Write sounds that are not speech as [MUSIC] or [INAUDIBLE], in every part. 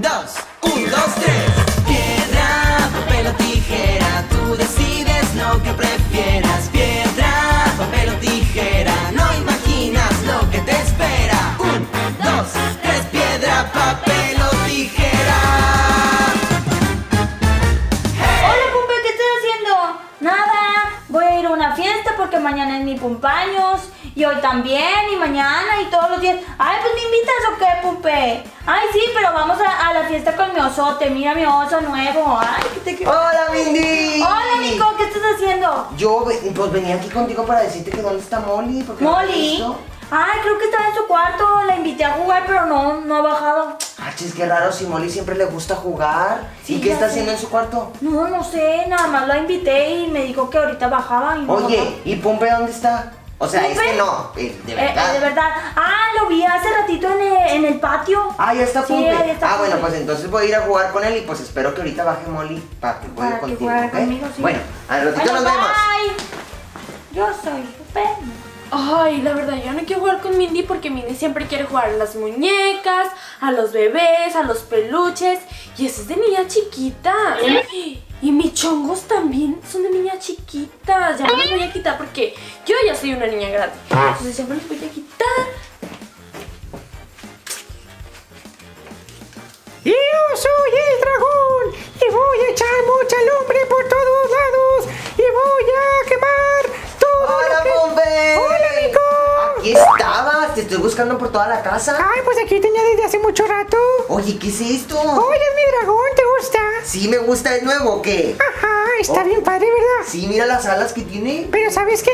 dos, un, dos, tres. Piedra, papel o tijera, tú decides lo que prefieras. Piedra, papel o tijera, no imaginas lo que te espera. Un, dos, tres, piedra, papel o tijera. Hola, Pumpe, ¿qué estás haciendo? Nada, ir a una fiesta porque mañana es mi cumpleaños y hoy también y mañana y todos los días. Ay, pues me invitas o qué, Pumpe. Ay, sí, pero vamos a, a la fiesta con mi osote. Mira mi oso nuevo. Ay, que te quiero. Hola, Mindy. Hola, Nico, ¿qué estás haciendo? Yo pues venía aquí contigo para decirte que dónde está Molly. porque Molly. Ay, creo que estaba en su cuarto. La invité a jugar, pero no, no ha bajado. Chis, qué raro, si Molly siempre le gusta jugar. Sí, ¿Y qué está sé. haciendo en su cuarto? No, no sé, nada más la invité y me dijo que ahorita bajaba y no bajaba. Oye, ¿y Pompe dónde está? O sea, ¿Pompe? este no, el de Eh, verdad. eh, de verdad. Ah, lo vi hace ratito en el, en el patio. Ah, ya está Sí, Pompe. ahí está ah, bueno, Pompe. pues entonces voy a ir a jugar con él y pues espero que ahorita baje Molly para que juegue Para que contigo. juegue ¿ok? conmigo, sí. Bueno, al ratito Bueno, nos vemos. bye. Yo soy Super. Ay, la verdad, yo no quiero jugar con Mindy porque Mindy siempre quiere jugar a las muñecas, a los bebés, a los peluches. Y eso es de niña chiquita. Y mis chongos también son de niña chiquitas. Ya no los voy a quitar porque yo ya soy una niña grande. Entonces ya me los voy a quitar. Yo soy el dragón y voy a echar mucha lumbre por todos te estoy buscando por toda la casa. Ay, pues aquí tenía desde hace mucho rato. Oye, ¿qué es esto? Oye, es mi dragón, ¿te gusta? Sí, me gusta, ¿es nuevo o qué? Ajá, está Oh. bien padre, ¿verdad? Sí, mira las alas que tiene. Pero ¿sabes qué?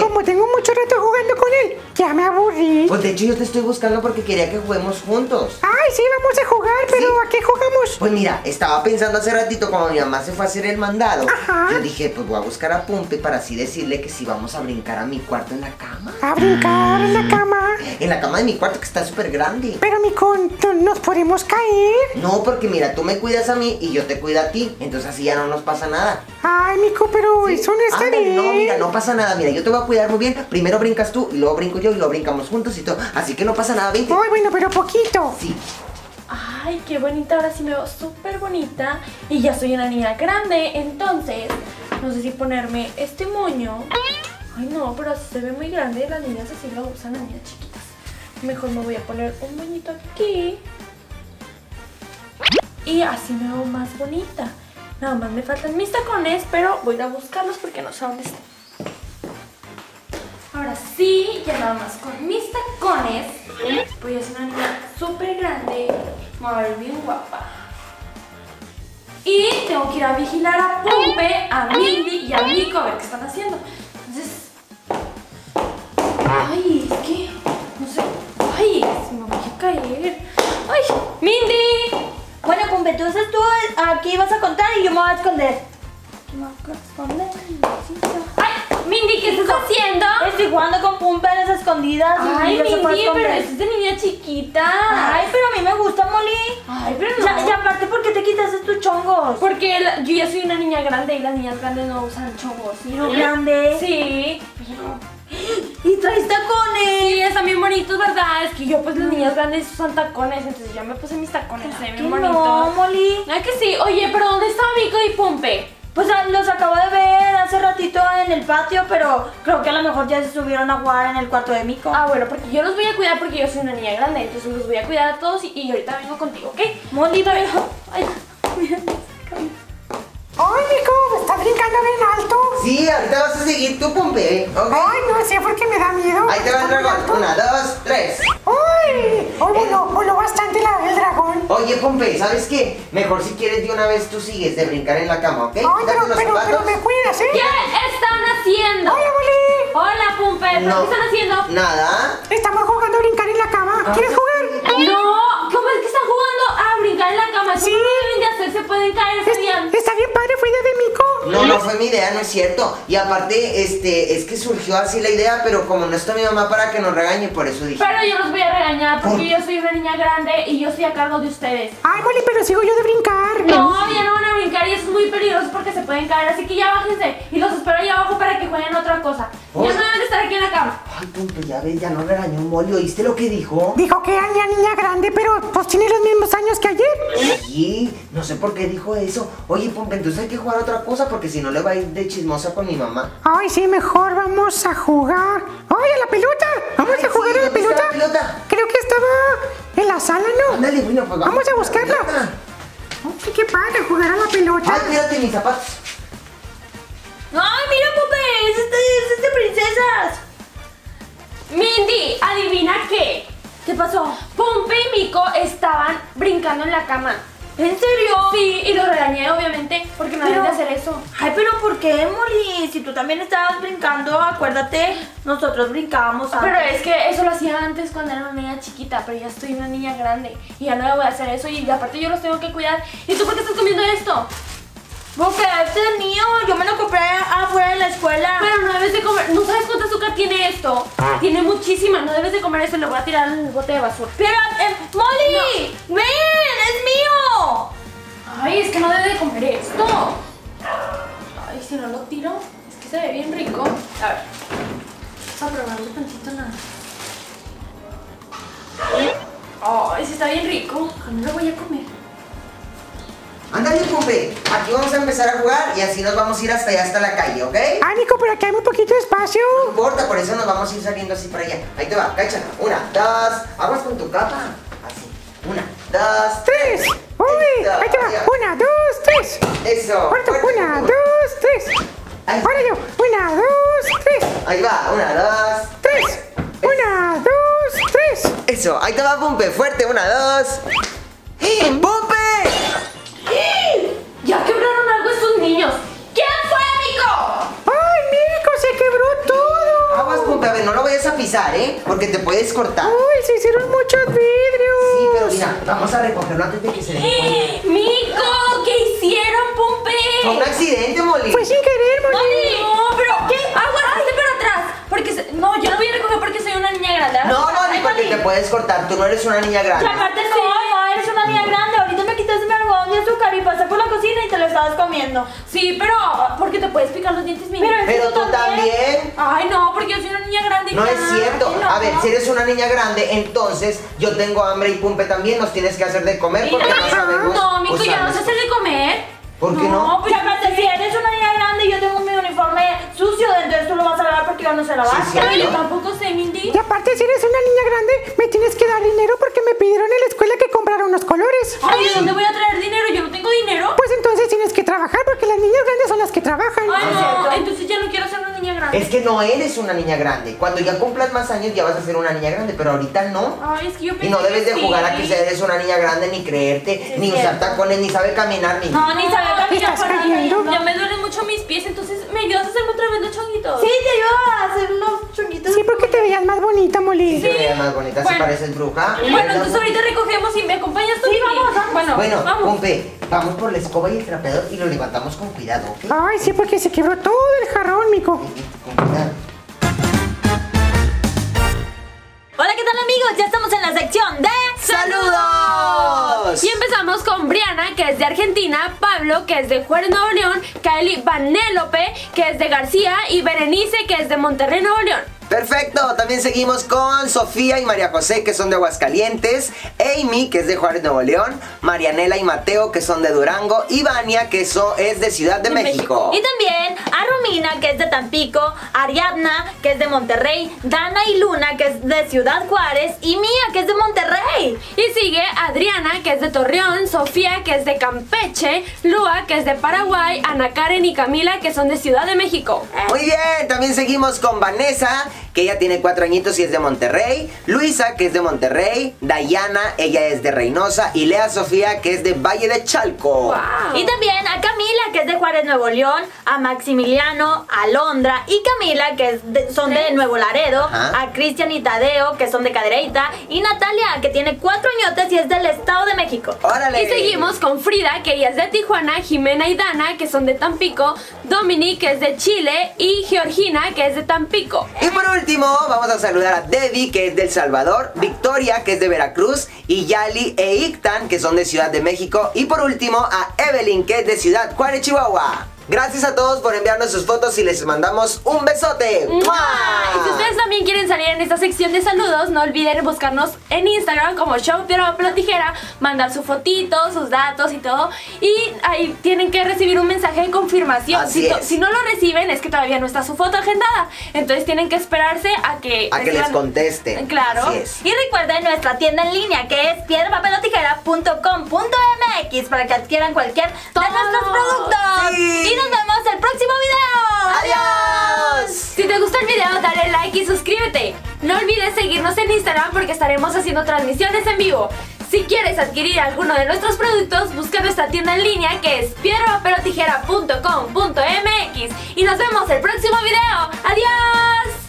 Como tengo mucho rato jugando con él, ya me aburrí. Pues de hecho yo te estoy buscando porque quería que juguemos juntos. Ay, sí, vamos a jugar, pero Sí. ¿a qué jugamos? Pues mira, estaba pensando hace ratito cuando mi mamá se fue a hacer el mandado. Ajá. Yo dije, pues voy a buscar a Pumpe para así decirle que si vamos a brincar a mi cuarto en la cama. A brincar en la cama. En la cama de mi cuarto que está súper grande. Pero, Nico, no- nos podemos caer. No, porque mira, tú me cuidas a mí y yo te cuido a ti. Entonces así ya no nos pasa nada. Ay, Nico, pero eso no está Ándale, bien. no, mira, no pasa nada. Mira, yo te voy a cuidar muy bien. Primero brincas tú y luego brinco yo y luego brincamos juntos y todo. Así que no pasa nada, vente. Ay, bueno, pero poquito. Sí. Ay, qué bonita, ahora sí me veo súper bonita. Y ya soy una niña grande, entonces no sé si ponerme este moño. Ay, no, pero así se ve muy grande. Las niñas así lo usan, las niñas chiquitas. Mejor me voy a poner un moñito aquí. Y así me veo más bonita. Nada más me faltan mis tacones, pero voy a ir a buscarlos porque no sé dónde están. Ahora sí, ya nada más con mis tacones. Voy a ser una niña súper grande. Me voy a ver bien guapa. Y tengo que ir a vigilar a Pompe, a Mindy y a Nico a ver qué están haciendo. Entonces. Ay, es que. No sé. Ay, se me voy a caer. Ay, Mindy. Bueno, Pumpe, entonces tú aquí vas a contar y yo me voy a esconder. Me voy a esconder. Ay, Mindy, ¿qué estás haciendo? Estoy jugando con Pumpe las escondidas. Ay, no puede Mindy, pero es de niña chiquita. Ay, pero a mí me gusta, Molly. Ay, pero no. Ya, y aparte, ¿por qué te quitaste tus chongos? Porque la- yo ya soy una niña grande y las niñas grandes no usan chongos. Pero grande. Sí. Y traes tacones. Bonitos, ¿verdad? Es que yo, pues, las niñas grandes usan tacones, entonces yo me puse mis tacones, se ven Que bien no. Molly. Ay, que sí. Oye, pero ¿dónde está Vico y Pompe? Pues ah, los acabo de ver hace ratito en el patio, pero creo que a lo mejor ya se subieron a jugar en el cuarto de Mico. Ah, bueno, porque yo los voy a cuidar porque yo soy una niña grande, entonces los voy a cuidar a todos y, y ahorita vengo contigo, ¿ok? Molly. Ay, Ay, Sí, ahorita vas a seguir tú, Pompe. ¿ok? Ay, no sé por qué me da miedo. Ahí te va el dragón. Una, dos, tres. ¡Ay! Hoy voló, voló bastante la, el dragón. Oye, Pompe, ¿sabes qué? Mejor si quieres de una vez tú sigues de brincar en la cama, ¿ok? Ay, Quítate pero, los pero, me cuidas, ¿eh? ¿Qué están haciendo? ¡Hola, Molly! Hola, Pompe, ¿pero No. qué están haciendo? Nada. Estamos jugando a brincar en la cama. Ah. ¿Quieres jugar? No, ¿cómo es que están jugando a brincar en la cama? Eso Sí. no lo deben de hacer, se pueden caer. Es- Está bien padre, fue idea de Mico. No, no fue mi idea, no es cierto. Y aparte, este, es que surgió así la idea, pero como no está mi mamá para que nos regañe, por eso dije. Pero yo los voy a regañar porque ¿Por? yo soy una niña grande y yo estoy a cargo de ustedes. Ay, Molly, pero sigo yo de brincar. No, ya no van a brincar y eso es muy peligroso porque se pueden caer. Así que ya bájense y los espero allá abajo para que jueguen otra cosa. Oh. Ya no deben de estar aquí en la cama. Ay, Pompe, ya ves, ya no regañó Molly. ¿Oíste lo que dijo? Dijo que era niña grande, pero pues tiene los mismos no sé por qué dijo eso. Oye, Pompe, entonces hay que jugar otra cosa porque si no le va a ir de chismosa con mi mamá. Ay, sí, mejor vamos a jugar. ¡Ay, a la pelota! ¿Vamos Ay, a jugar sí, a la ¿dónde está pelota? la pelota? Creo que estaba en la sala, ¿no? Ándale, bueno, pues vamos. Vamos a buscarla. Ay, qué padre jugar a la pelota. Ay, cuídate mis zapatos. ¡Ay, mira, Pompe! ¡Es este, es este princesas! Mindy, adivina qué. ¿Qué pasó? Pompe y Mico estaban brincando en la cama. ¿En serio? Sí, y lo regañé obviamente porque no deben de hacer eso. Ay, pero ¿por qué, Molly? Si tú también estabas brincando, acuérdate, nosotros brincábamos antes. Pero es que eso lo hacía antes cuando era una niña chiquita, pero ya estoy una niña grande y ya no le voy a hacer eso y aparte yo los tengo que cuidar. ¿Y tú por qué estás comiendo esto? Porque este es mío, yo me lo compré afuera de la escuela. Pero no debes de comer, ¿no sabes cuánta azúcar tiene esto? Tiene muchísima, no debes de comer esto, lo voy a tirar en el bote de basura. Pero, eh, Molly, ven, y así nos vamos a ir hasta allá, hasta la calle, ¿ok? Ay, Nico, pero aquí hay muy poquito espacio. No importa, por eso nos vamos a ir saliendo así para allá. Ahí te va, cáchala. Una, dos, aguas con tu capa. Así. Una, dos, Tres. Uy, ahí te va. Una, dos, tres. Eso. Fuerte, Una, dos, tres. Ahora yo. Una, dos, tres. Ahí va, una, dos. Tres. Una, dos, tres. Eso, ahí te va, Pompe. Fuerte, una, dos. ¡Pompe! Pisar, ¿eh? Porque te puedes cortar. Uy, se hicieron muchos vidrios. Sí, pero mira, vamos a recogerlo antes de que se den cuenta. [GASPS] Mico, ¿qué hicieron, Pompe? Fue un accidente, Molly. Fue sin querer, Molly. No, pero ¿qué? Agua, hazte para atrás. Porque se- no, yo no voy a recoger porque soy una niña grande. No, no, ni porque Molly. te puedes cortar. Tú no eres una niña Y grande. aparte no, no, eres una niña grande. De azúcar y pasé por la cocina y te lo estabas comiendo. Sí, pero porque te puedes picar los dientes, mini. Pero es que Pero tú también. Ay, no, porque yo soy una niña grande. y No es cierto. No. A ver, si eres una niña grande, entonces yo tengo hambre y Pumpe también nos tienes que hacer de comer porque no sabemos. No, Mico, ya usar no se hace de comer. ¿Por qué no? No, pues aparte, si eres una niña grande y yo tengo mi uniforme sucio, entonces tú lo vas a lavar porque yo no sé lavar. Sí. Pero yo ¿no? tampoco sé, Mindy. Y aparte, si eres una niña grande, me tienes que dar dinero porque me pidieron en la escuela que comprara unos colores. Ay, ¿de dónde voy a traer dinero? Yo no tengo dinero. Pues entonces tienes que trabajar porque las niñas grandes son las que trabajan. Ay, es no, cierto. entonces ya no quiero ser una niña grande. Es que no eres una niña grande. Cuando ya cumplas más años ya vas a ser una niña grande, pero ahorita no. Ay, es que yo pensé Y no debes de jugar a que eres una niña grande, ni creerte, ni usar tacones, ni sabe caminar, ni... No, ni sabía caminar ¿Estás para cayendo? Ya me duelen mucho mis pies, entonces me ayudas a hacerme otra vez los chonguitos. Sí, te ayudo a hacer los chunguitos. Sí, porque te veías más bonita, Molly. Sí, te veías más bonita, si Bueno. pareces bruja. Bueno, entonces ahorita recogemos y me acompañas tú. Sí, vamos, vamos. Bueno, Bueno, vamos. Pompe, vamos por la escoba y el trapeador y lo levantamos con cuidado, ¿ok? Ay, sí, porque se quebró todo el jarrón, Mico. Hola, ¿qué tal amigos? Ya estamos en la sección de ¡Saludos! Y empezamos con Briana, que es de Argentina, Pablo, que es de Juárez, Nuevo León, Kylie Vanélope, que es de García, y Berenice, que es de Monterrey, Nuevo León. Perfecto, también seguimos con Sofía y María José que son de Aguascalientes, Amy que es de Juárez, Nuevo León, Marianela y Mateo que son de Durango y Vania que so- es de Ciudad de, De México. Y también a Romina, que es de Tampico, Ariadna, que es de Monterrey, Dana y Luna, que es de Ciudad Juárez, y Mía, que es de Monterrey. Y sigue Adriana, que es de Torreón, Sofía, que es de Campeche, Lua, que es de Paraguay, Ana Karen y Camila, que son de Ciudad de México. Muy bien, también seguimos con Vanessa, que ella tiene cuatro añitos y es de Monterrey, Luisa, que es de Monterrey, Dayana, ella es de Reynosa, y Lea Sofía, que es de Valle de Chalco. ¡Wow! Y también a Camila, que es de Juárez, Nuevo León, a Maximiliano, a Londra y Camila, que es de- son de Nuevo Laredo, Ajá. a Cristian y Tadeo, que son de Cadereyta, y Natalia, que tiene cuatro añotes y es del Estado de México. ¡Órale! Y seguimos con Frida, que ella es de Tijuana, Jimena y Dana, que son de Tampico, Dominique, que es de Chile, y Georgina, que es de Tampico. Y por último, vamos a saludar a Debbie, que es del Salvador, Victoria, que es de Veracruz, y Yali e Ictan, que son de Ciudad de México, y por último a Evelyn, que es de Ciudad Juárez, Chihuahua. Gracias a todos por enviarnos sus fotos y les mandamos un besote. ¡Mua! Y si ustedes también quieren salir en esta sección de saludos, no olviden buscarnos en Instagram como Show Piedra Papel Tijera, mandar su fotito, sus datos y todo. Y ahí tienen que recibir un mensaje de confirmación. Así si, to- es. si no lo reciben, es que todavía no está su foto agendada. Entonces tienen que esperarse a que. A que les contesten. Claro. Así es. Y recuerden nuestra tienda en línea que es piedra-papel-o-tijera.com.mx para que adquieran cualquier de nuestros productos. Sí. Y nos vemos el próximo video. ¡Adiós! Si te gustó el video, dale like y suscríbete. No olvides seguirnos en Instagram porque estaremos haciendo transmisiones en vivo. Si quieres adquirir alguno de nuestros productos, busca nuestra tienda en línea que es piedra-papel-o-tijera.com.mx y nos vemos el próximo video. ¡Adiós!